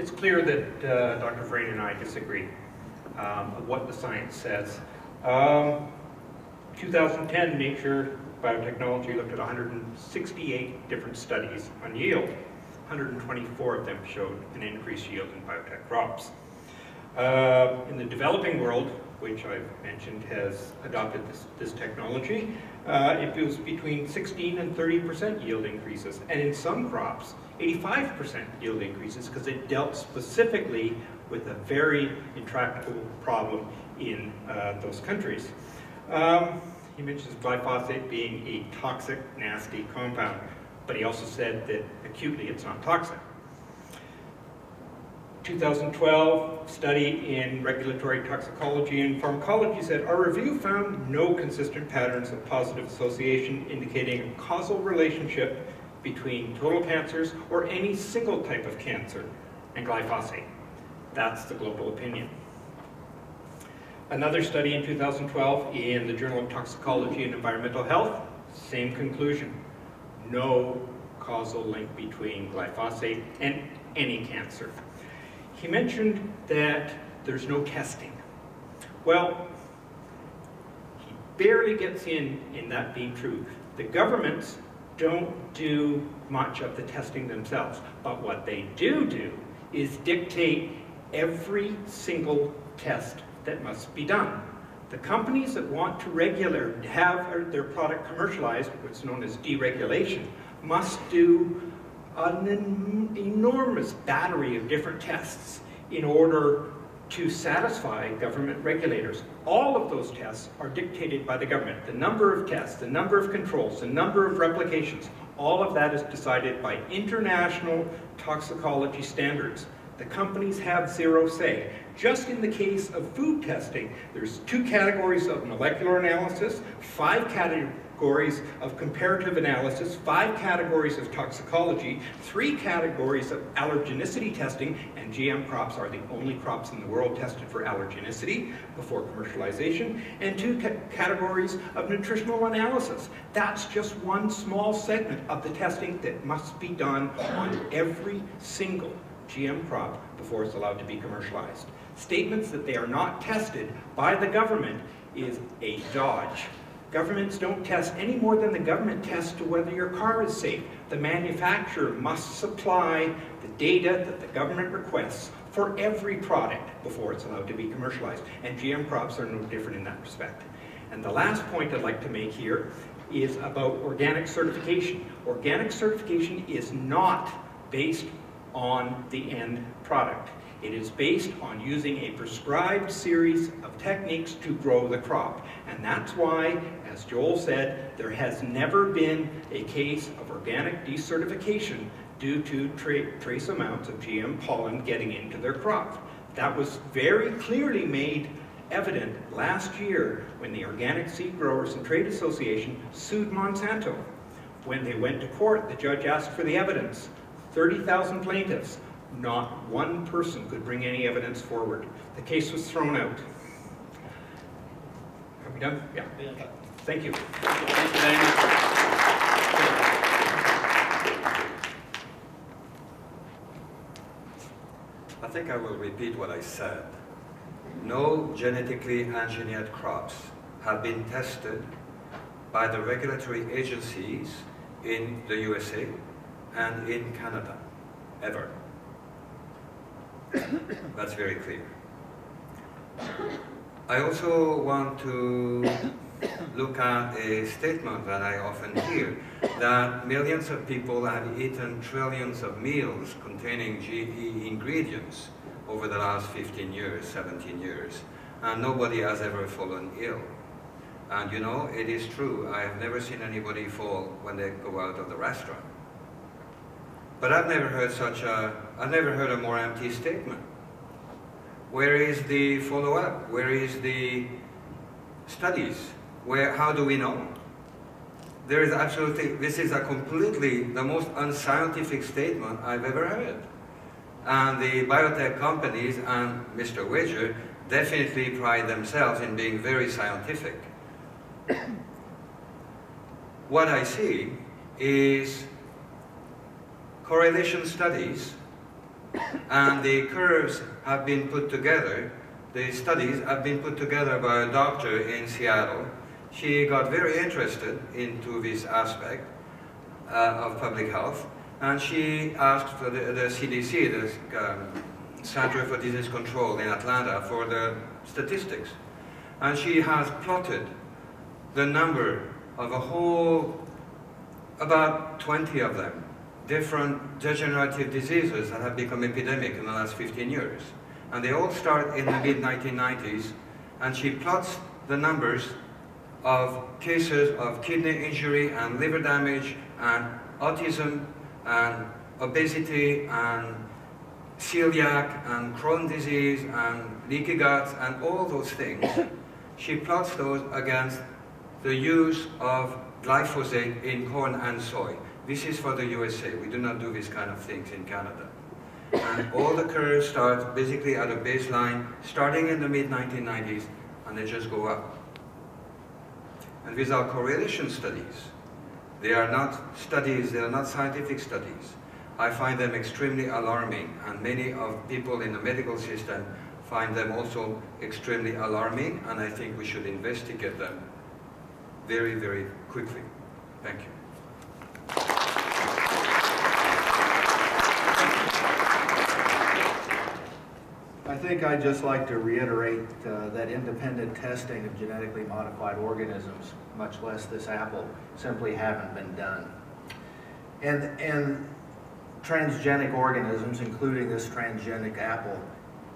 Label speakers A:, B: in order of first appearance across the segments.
A: it's clear that uh, Dr. Vrain and I disagree um, what the science says. Um, 2010, Nature Biotechnology looked at 168 different studies on yield. 124 of them showed an increased yield in biotech crops. Uh, in the developing world, which I've mentioned has adopted this, this technology, uh, it was between 16 and 30% yield increases. And in some crops, 85% yield increases because it dealt specifically with a very intractable problem in uh, those countries. Um, he mentions glyphosate being a toxic, nasty compound, but he also said that acutely it's not toxic. 2012 study in regulatory toxicology and pharmacology said, our review found no consistent patterns of positive association indicating a causal relationship between total cancers or any single type of cancer and glyphosate. That's the global opinion. Another study in 2012 in the Journal of Toxicology and Environmental Health, same conclusion. No causal link between glyphosate and any cancer. He mentioned that there's no testing. Well, he barely gets in in that being true. The governments don't do much of the testing themselves, but what they do do is dictate every single test that must be done. The companies that want to regular have their product commercialized, what's known as deregulation, must do an enormous battery of different tests in order to satisfy government regulators. All of those tests are dictated by the government. The number of tests, the number of controls, the number of replications, all of that is decided by international toxicology standards. The companies have zero say. Just in the case of food testing, there's two categories of molecular analysis, five categories categories of comparative analysis, five categories of toxicology, three categories of allergenicity testing, and GM crops are the only crops in the world tested for allergenicity before commercialization, and two ca categories of nutritional analysis. That's just one small segment of the testing that must be done on every single GM crop before it's allowed to be commercialized. Statements that they are not tested by the government is a dodge. Governments don't test any more than the government tests to whether your car is safe. The manufacturer must supply the data that the government requests for every product before it's allowed to be commercialized. And GM crops are no different in that respect. And the last point I'd like to make here is about organic certification. Organic certification is not based on the end product. It is based on using a prescribed series of techniques to grow the crop. And that's why, as Joel said, there has never been a case of organic decertification due to tra trace amounts of GM pollen getting into their crop. That was very clearly made evident last year when the Organic Seed Growers and Trade Association sued Monsanto. When they went to court, the judge asked for the evidence. 30,000 plaintiffs, not one person could bring any evidence forward. The case was thrown out. Are we done? Yeah. Thank you. Thank you very much.
B: I think I will repeat what I said. No genetically engineered crops have been tested by the regulatory agencies in the USA and in Canada, ever. That's very clear. I also want to look at a statement that I often hear, that millions of people have eaten trillions of meals containing GE ingredients over the last 15 years, 17 years, and nobody has ever fallen ill. And you know, it is true, I have never seen anybody fall when they go out of the restaurant. But I've never heard such a, I've never heard a more empty statement. Where is the follow-up? Where is the studies? Where, how do we know? There is absolutely, this is a completely, the most unscientific statement I've ever heard. And the biotech companies and Mr. Wager definitely pride themselves in being very scientific. what I see is correlation studies And the curves have been put together, the studies have been put together by a doctor in Seattle. She got very interested into this aspect uh, of public health, and she asked the, the CDC, the um, Center for Disease Control in Atlanta, for the statistics. And she has plotted the number of a whole, about 20 of them, different degenerative diseases that have become epidemic in the last 15 years. And they all start in the mid-1990s, and she plots the numbers of cases of kidney injury and liver damage and autism and obesity and celiac and Crohn disease and leaky gut and all those things. She plots those against the use of glyphosate in corn and soy. This is for the USA. We do not do these kind of things in Canada. And all the curves start basically at a baseline, starting in the mid-1990s, and they just go up. And these are correlation studies. They are not studies, they are not scientific studies. I find them extremely alarming, and many of people in the medical system find them also extremely alarming, and I think we should investigate them very, very quickly. Thank you.
C: I think I'd just like to reiterate uh, that independent testing of genetically modified organisms, much less this apple, simply haven't been done. And, and transgenic organisms, including this transgenic apple,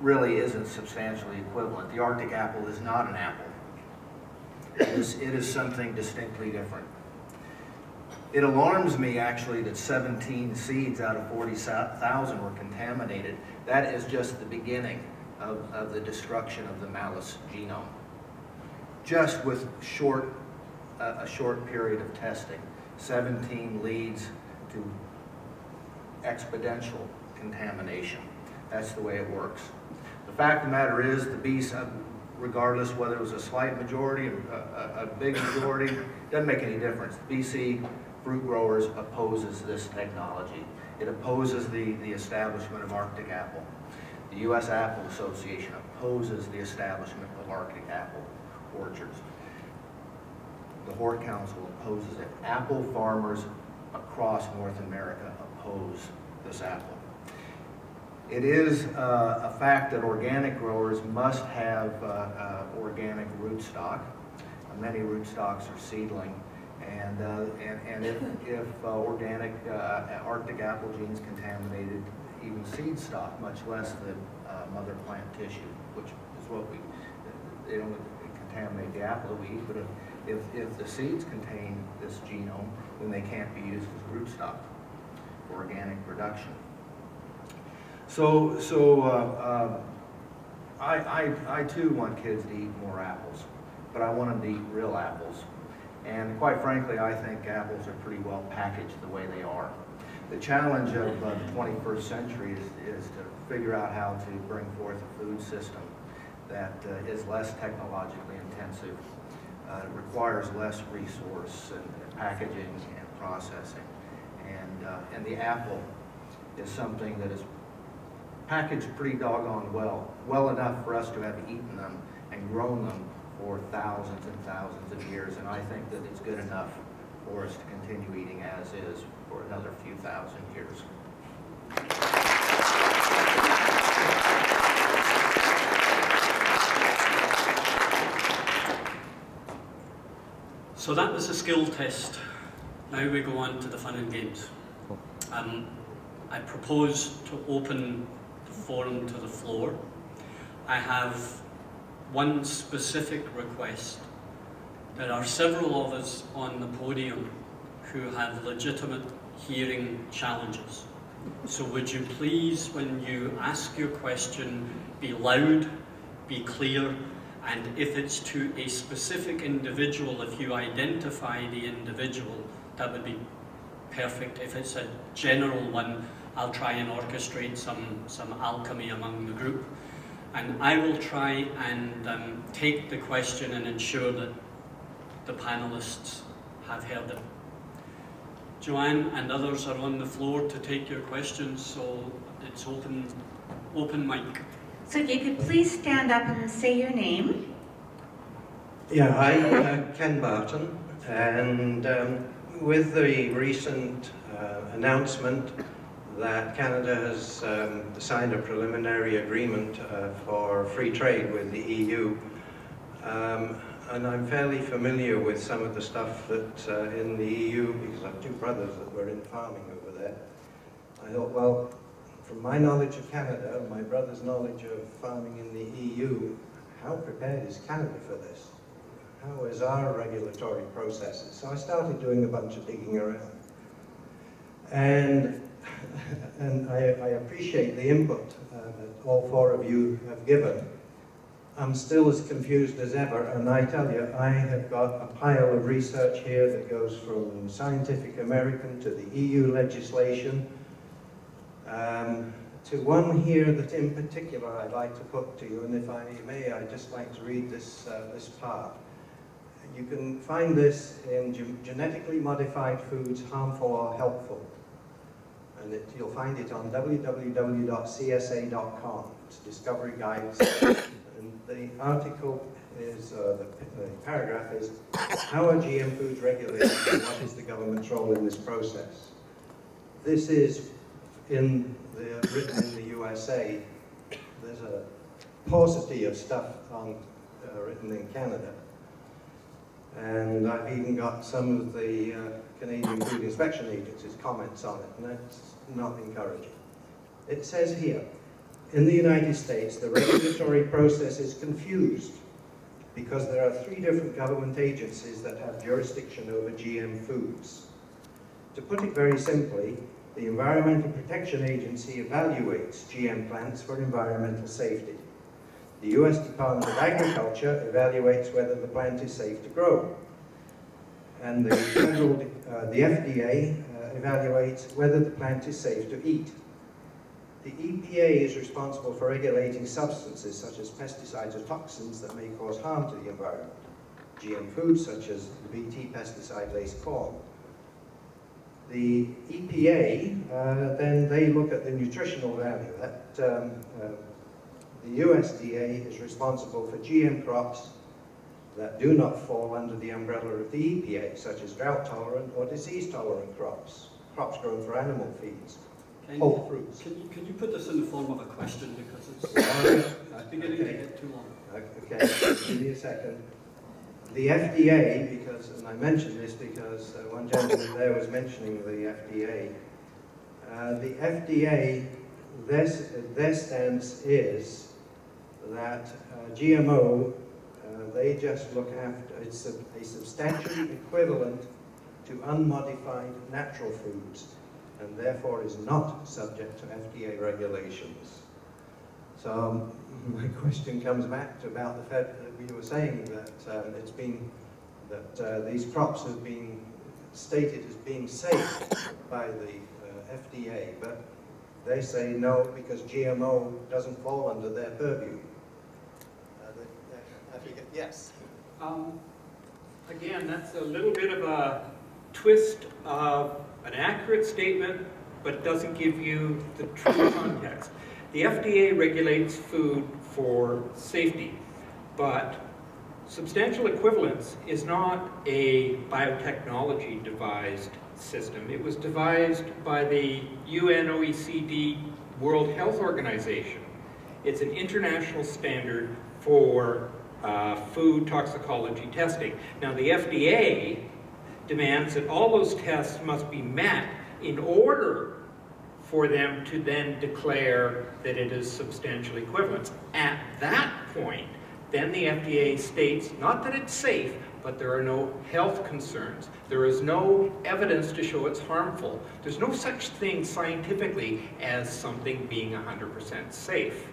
C: really isn't substantially equivalent. The Arctic apple is not an apple. It is, it is something distinctly different. It alarms me actually that 17 seeds out of 40,000 were contaminated. That is just the beginning of, of the destruction of the malus genome. Just with short, uh, a short period of testing, 17 leads to exponential contamination. That's the way it works. The fact of the matter is the bees, uh, regardless whether it was a slight majority, a, a, a big majority, doesn't make any difference. BC Fruit Growers opposes this technology. It opposes the, the establishment of Arctic apple. The U.S. Apple Association opposes the establishment of Arctic apple orchards. The Hort Council opposes it. Apple farmers across North America oppose this apple. It is uh, a fact that organic growers must have uh, uh, organic rootstock. Many rootstocks are seedling and, uh, and, and if, if uh, organic uh, Arctic apple genes contaminated even seed stock, much less the uh, mother plant tissue, which is what we, they don't contaminate the apple that we eat, but if, if, if the seeds contain this genome, then they can't be used as rootstock for organic production. So, so uh, uh, I, I, I too want kids to eat more apples, but I want them to eat real apples quite frankly, I think apples are pretty well packaged the way they are. The challenge of uh, the 21st century is, is to figure out how to bring forth a food system that uh, is less technologically intensive, uh, requires less resource and packaging and processing. And, uh, and the apple is something that is packaged pretty doggone well, well enough for us to have eaten them and grown them for thousands and thousands of years, and I think that it's good enough for us to continue eating as is for another few thousand years.
D: So that was the skill test. Now we go on to the fun and games. Um, I propose to open the forum to the floor. I have one specific request. There are several of us on the podium who have legitimate hearing challenges. So would you please, when you ask your question, be loud, be clear, and if it's to a specific individual, if you identify the individual, that would be perfect. If it's a general one, I'll try and orchestrate some, some alchemy among the group and I will try and um, take the question and ensure that the panelists have heard it. Joanne and others are on the floor to take your questions, so it's open, open mic.
E: So if you could please stand up and say your name.
F: Yeah, hi, uh, Ken Barton, and um, with the recent uh, announcement that Canada has um, signed a preliminary agreement uh, for free trade with the EU, um, and I'm fairly familiar with some of the stuff that uh, in the EU, because I have two brothers that were in farming over there. I thought, well, from my knowledge of Canada, my brother's knowledge of farming in the EU, how prepared is Canada for this? How is our regulatory processes? So I started doing a bunch of digging around. And, and I, I appreciate the input uh, that all four of you have given. I'm still as confused as ever, and I tell you, I have got a pile of research here that goes from Scientific American to the EU legislation, um, to one here that in particular I'd like to put to you, and if I may, I'd just like to read this, uh, this part. You can find this in Ge- Genetically Modified Foods Harmful or Helpful. And it, you'll find it on www.csa.com. It's Discovery Guides. and the article is, uh, the, the paragraph is, How are GM foods regulated and what is the government's role in this process? This is in the, written in the USA. There's a paucity of stuff on, uh, written in Canada. And I've even got some of the uh, Canadian Food Inspection Agency's comments on it, and that's not encouraging. It says here, in the United States, the regulatory process is confused because there are three different government agencies that have jurisdiction over GM foods. To put it very simply, the Environmental Protection Agency evaluates GM plants for environmental safety. The U.S. Department of Agriculture evaluates whether the plant is safe to grow. And the federal, uh, the FDA evaluates whether the plant is safe to eat. The EPA is responsible for regulating substances such as pesticides or toxins that may cause harm to the environment. GM foods such as the BT pesticide-laced corn. The EPA, uh, then they look at the nutritional value. That um, uh, the USDA is responsible for GM crops that do not fall under the umbrella of the EPA, such as drought-tolerant or disease-tolerant crops, crops grown for animal feeds,
D: Can,
F: whole fruits.
D: can, you, can you put this in the form of a question because it's, beginning to
F: Okay.
D: get too long.
F: Okay, give me a second. The FDA, because, and I mention this because uh, one gentleman there was mentioning the FDA. Uh, the FDA, their, their stance is that uh, GMO, uh, they just look after, it's a, a substantially equivalent to unmodified natural foods and therefore is not subject to FDA regulations. So um, my question comes back to about the fact that we were saying that um, it's been, that uh, these crops have been stated as being safe by the uh, FDA, but they say no because GMO doesn't fall under their purview. Uh, they- they- I forget- Yes.
A: Um, Again, that's a little bit of a twist of an accurate statement, but doesn't give you the true context. The FDA regulates food for safety, but substantial equivalence is not a biotechnology devised system. It was devised by the UN OECD World Health Organization. It's an international standard for uh, food toxicology testing. Now, the FDA demands that all those tests must be met in order for them to then declare that it is substantial equivalence. At that point, then the FDA states not that it's safe, but there are no health concerns. There is no evidence to show it's harmful. There's no such thing scientifically as something being 100% safe.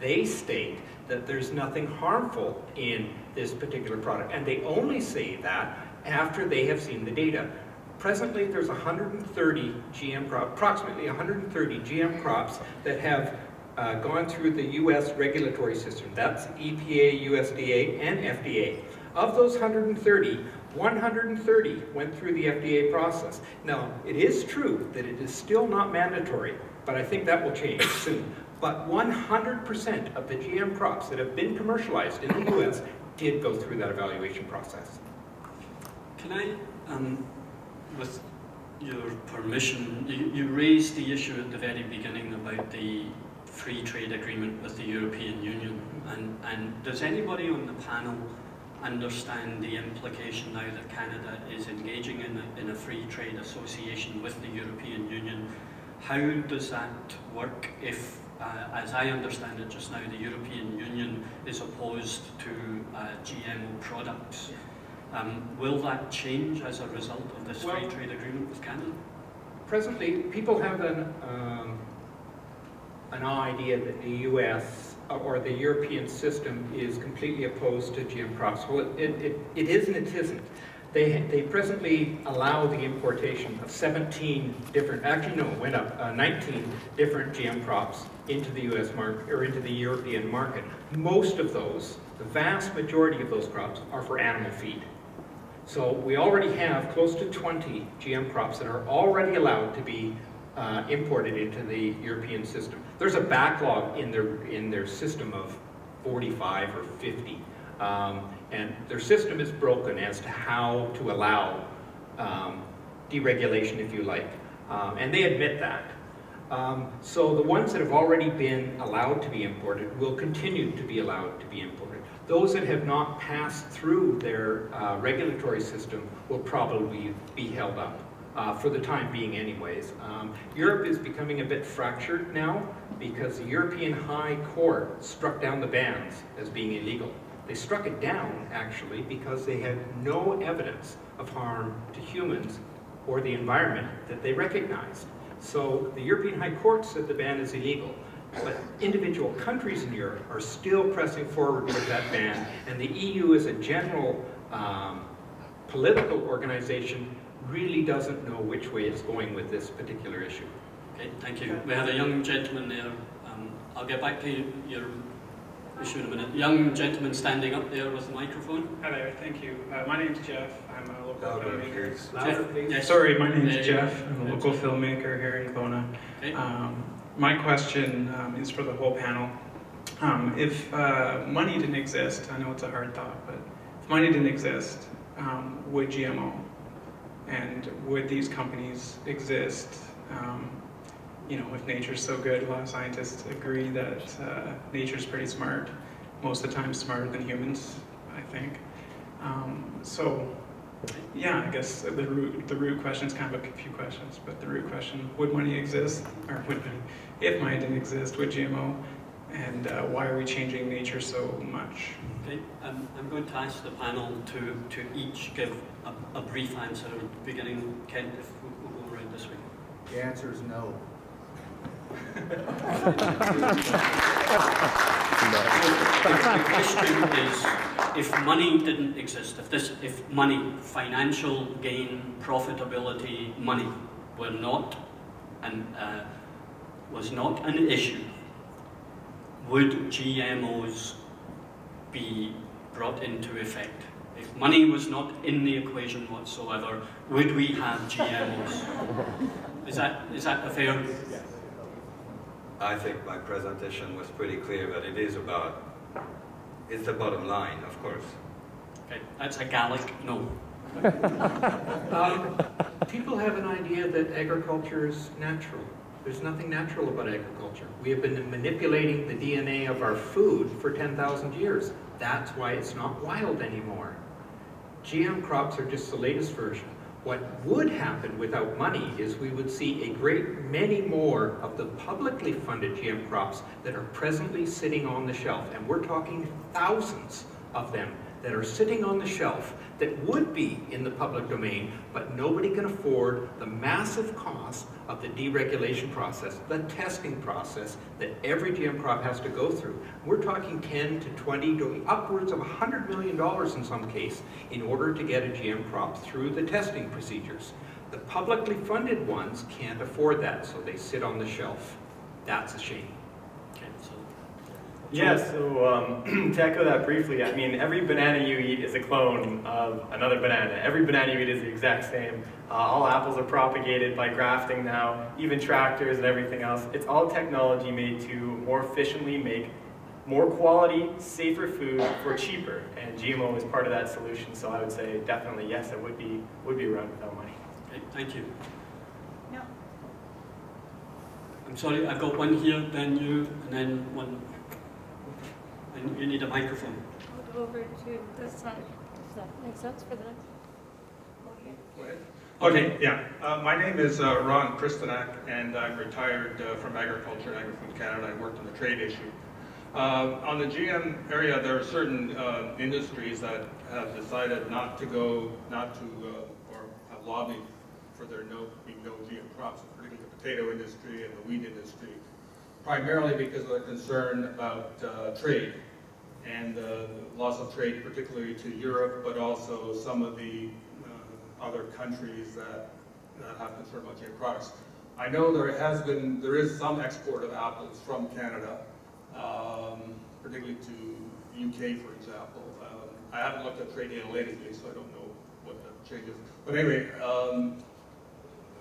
A: They state that there's nothing harmful in this particular product, and they only say that after they have seen the data. Presently, there's 130 GM crop, approximately 130 GM crops that have uh, gone through the U.S. regulatory system. That's EPA, USDA, and FDA. Of those 130, 130 went through the FDA process. Now, it is true that it is still not mandatory but I think that will change soon. But 100% of the GM crops that have been commercialized in the US did go through that evaluation process.
D: Can I, um, with your permission, you, you raised the issue at the very beginning about the free trade agreement with the European Union. And, and does anybody on the panel understand the implication now that Canada is engaging in a, in a free trade association with the European Union? How does that work if, uh, as I understand it just now, the European Union is opposed to uh, GMO products? Um, will that change as a result of this
A: Well-
D: free trade agreement with Canada?
A: Presently, people have an, um, an idea that the US or the European system is completely opposed to GM crops. Well, it, it, it is and it isn't. They, they presently allow the importation of 17 different, actually no, went up, uh, 19 different GM crops into the US market, or into the European market. Most of those, the vast majority of those crops are for animal feed. So we already have close to 20 GM crops that are already allowed to be uh, imported into the European system. There's a backlog in their, in their system of 45 or 50. Um, and their system is broken as to how to allow um, deregulation, if you like. Um, and they admit that. Um, so the ones that have already been allowed to be imported will continue to be allowed to be imported. Those that have not passed through their uh, regulatory system will probably be held up, uh, for the time being anyways. Um, Europe is becoming a bit fractured now because the European High Court struck down the bans as being illegal. They struck it down, actually, because they had no evidence of harm to humans or the environment that they recognized. So the European High Court said the ban is illegal, but individual countries in Europe are still pressing forward with that ban, and the EU as a general um, political organization really doesn't know which way it's going with this particular issue.
D: Okay, thank you. We have a young gentleman there. Um, I'll get back to you, your issue in a minute. Young gentleman standing up there with the microphone.
G: Hello, thank you. Uh, my name's Jeff. I'm a local
B: Louder,
G: filmmaker.
B: please.
A: Louder, please.
D: Yes.
G: Sorry, my
D: name is
G: Jeff. I'm a local filmmaker here in Bona.
D: Okay.
G: Um, my question um, is for the whole panel. Um, if uh, money didn't exist, I know it's a hard thought, but if money didn't exist, um, would GMO and would these companies exist? Um, you know, if nature's so good, a lot of scientists agree that uh, nature's pretty smart, most of the time smarter than humans, I think. Um, so, yeah, I guess the root the root question is kind of a few questions, but the root question: Would money exist, or would money, if money didn't exist, would GMO? And uh, why are we changing nature so much?
D: Okay, um, I'm going to ask the panel to, to each give a, a brief answer, beginning, Kent, if we- we'll go around this way.
C: The answer is no.
D: The question is, if money didn't exist, if this, if money, financial gain, profitability, money were not, and uh, was not an issue, would GMOs be brought into effect? If money was not in the equation whatsoever, would we have GMOs? Is that, is that a fair?
B: I think my presentation was pretty clear that it is about, it's the bottom line, of course.
D: Okay, that's a Gallic no.
A: Um, people have an idea that agriculture is natural. There's nothing natural about agriculture. We have been manipulating the DNA of our food for 10,000 years. That's why it's not wild anymore. GM crops are just the latest version. What would happen without money is we would see a great many more of the publicly funded GM crops that are presently sitting on the shelf. And we're talking thousands of them that are sitting on the shelf that would be in the public domain, but nobody can afford the massive cost of the deregulation process, the testing process that every GM crop has to go through. We're talking 10 to 20 to upwards of 100 million dollars in some case in order to get a GM crop through the testing procedures. The publicly funded ones can't afford that, so they sit on the shelf. That's a shame.
D: Okay,
H: Yeah, so um, to echo that briefly, I mean, every banana you eat is a clone of another banana. Every banana you eat is the exact same. Uh, all apples are propagated by grafting now, even tractors and everything else. It's all technology made to more efficiently make more quality, safer food for cheaper. And GMO is part of that solution, so I would say definitely yes, it would be, would be around without money.
D: Okay, thank you.
E: No.
D: I'm sorry, I've got one here, then you, and then one. And you need a microphone.
I: I'll go over to this side, if that makes sense for the next.
J: Okay, yeah. Uh, my name is uh, Ron Kristanak, and I'm retired uh, from agriculture and agri-food Canada. I worked on the trade issue. Uh, on the GM area, there are certain uh, industries that have decided not to go, not to, uh, or have lobbied for there no, being no GM crops, particularly the potato industry and the wheat industry, primarily because of the concern about uh, trade and uh, loss of trade, particularly to Europe, but also some of the uh, other countries that, that have concern about GM products. I know there has been, there is some export of apples from Canada, um, particularly to UK, for example. Um, I haven't looked at trade data lately, so I don't know what the change is. But anyway, um,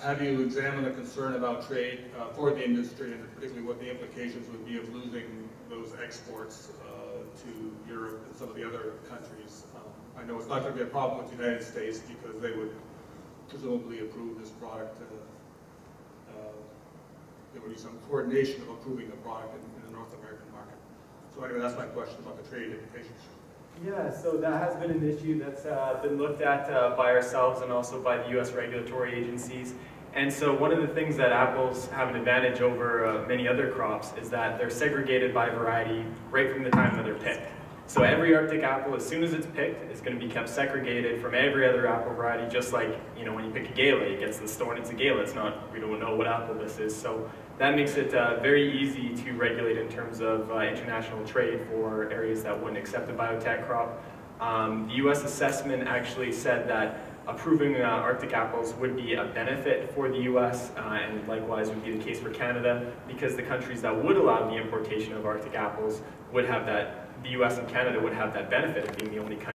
J: have you examined the concern about trade uh, for the industry and particularly what the implications would be of losing those exports uh, to Europe and some of the other countries? Um, I know it's not going to be a problem with the United States because they would presumably approve this product. Uh, uh, there would be some coordination of approving the product in, in the North American market. So anyway, that's my question about the trade implications.
H: Yeah, so that has been an issue that's uh, been looked at uh, by ourselves and also by the U.S. regulatory agencies. And so one of the things that apples have an advantage over uh, many other crops is that they're segregated by variety right from the time that they're picked. So every Arctic apple, as soon as it's picked, is going to be kept segregated from every other apple variety, just like, you know, when you pick a gala, it gets the store and it's a gala. It's not, we don't know what apple this is. So that makes it uh, very easy to regulate in terms of uh, international trade for areas that wouldn't accept a biotech crop. Um, the U.S. assessment actually said that approving uh, Arctic apples would be a benefit for the U.S. Uh, and likewise would be the case for Canada because the countries that would allow the importation of Arctic apples would have that, the U.S. and Canada would have that benefit of being the only country